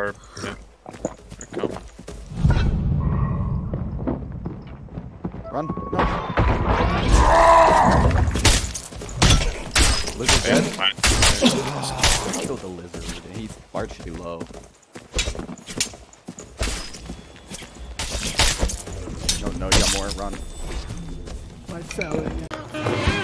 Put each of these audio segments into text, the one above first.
Or, yeah. They're coming. Run. No. Lizard Yeah, dead. fine. Kill the lizard. He's far too low. No, no, you got more. Run. I fell in.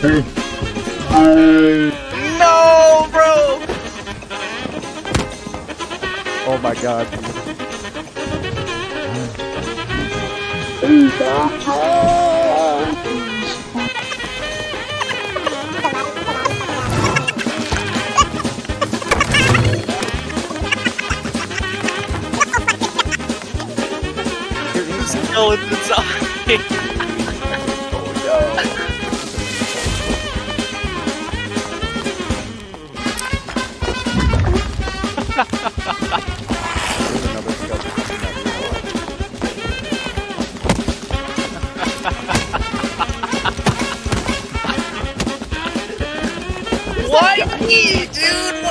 No, bro! Oh my god. Skeletons on me. Why me, dude?